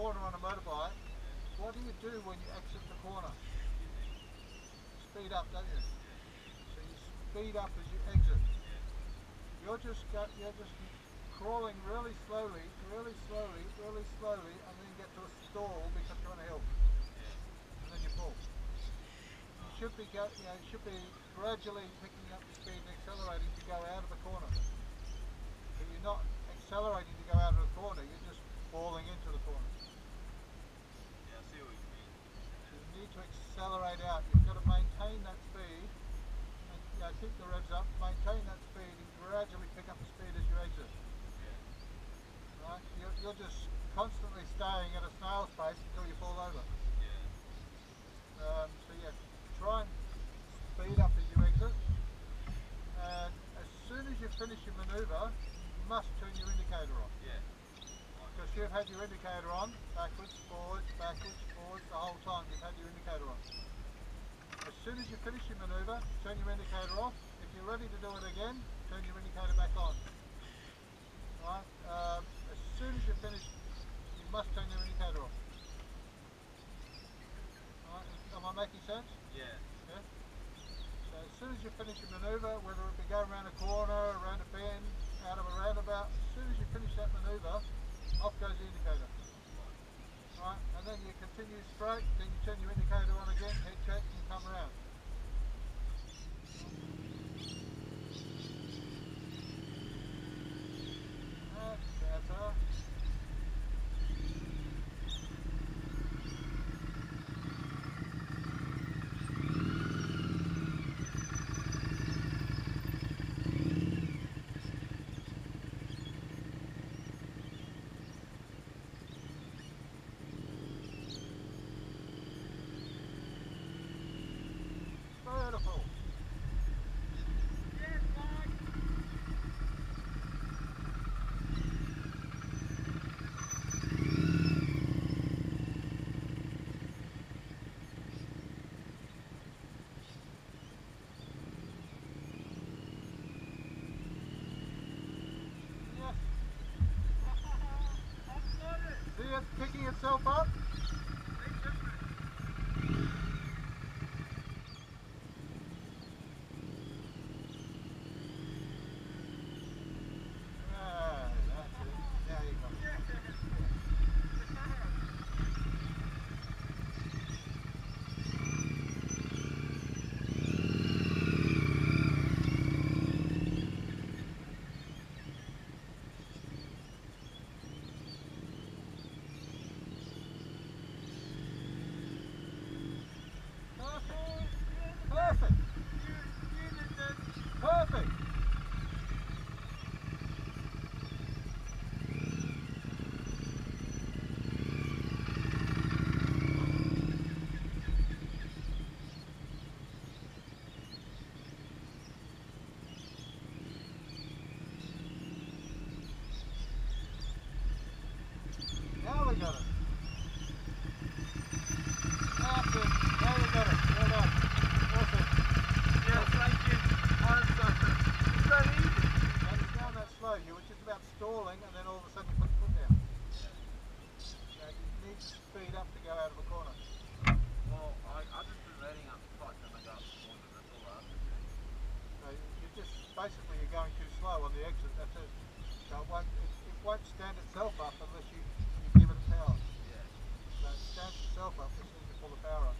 corner on a motorbike, what do you do when you exit the corner? Speed up, don't you? So you speed up as you exit. You're just you're just crawling really slowly, really slowly, really slowly, and then get to a stall because you're on a hill, and then you fall. You should be go, you know, you should be gradually picking up the speed and accelerating to go out of the corner. But you're not accelerating to go out of the corner. You're just falling into the corner. Yeah, I see what you mean. So you need to accelerate out. You've got to maintain that speed. And, you know, keep the revs up, maintain that speed, and gradually pick up the speed as you exit. Yeah. Right? You're, you're just constantly staying at a snail's pace until you fall over. Yeah. Um, so yeah, try and speed up as you exit. And as soon as you finish your manoeuvre, you must turn your indicator on. Yeah. Because you've had your indicator on, backwards, forwards, backwards, forwards, the whole time you've had your indicator on. As soon as you finish your manoeuvre, turn your indicator off. If you're ready to do it again, turn your indicator back on. Right? Um, as soon as you finish, you must turn your indicator off. Right? Am I making sense? Yeah. Yeah? So as soon as you finish your manoeuvre, whether it be going around a corner, around a bend, out of a roundabout, as soon as you finish that manoeuvre, off goes the indicator. Right? And then you continue straight, then you turn your indicator on again, head check, and you come around. That's better. Beautiful. Yes. See it picking itself up? Ah, that's it. There you go. Perfect. Perfect. Now we got it. That's it. Now we got it. Well done. Awesome. Yeah, thank you. I'm sorry. It's so easy. And it's down that slow. You were just about and then all of a sudden you put your foot down. So you need to speed up to go out of a corner. Well, I, I've just been letting up quite when I go up the corner. That's all I have to do. So you're just basically you're going too slow on the exit. That's it. So it won't, it, it won't stand itself up unless you, you give it power. Yeah. So it stands itself up as soon as you pull the power up,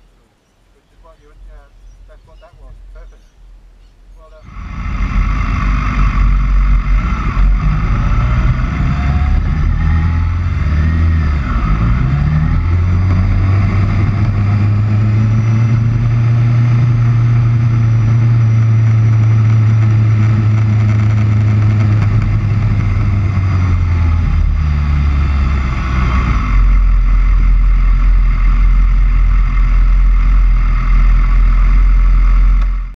which is what you, uh, that's what that was. Perfect.